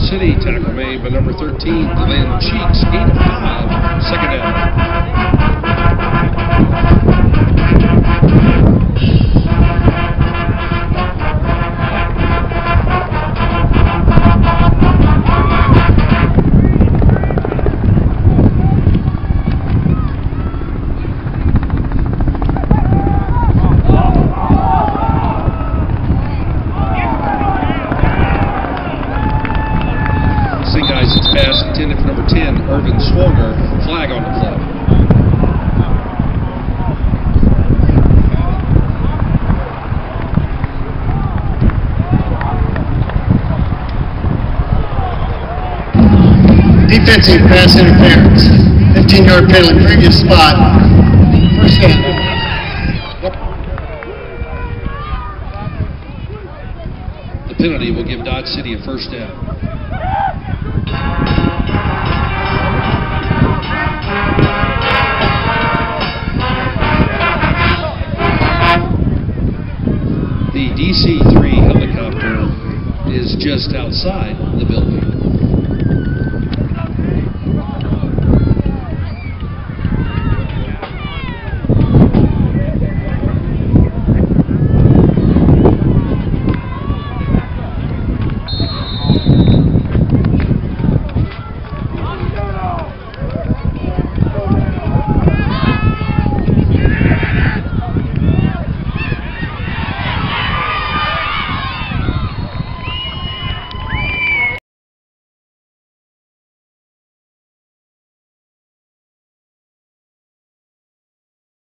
City. Tackle made by number 13, Glenn Cheeks. Pass intended for number 10, Irvin Swonger. Flag on the play. Defensive pass interference. 15-yard penalty, previous spot. First down. The penalty will give Dodge City a first down. DC-3 helicopter is just outside the building.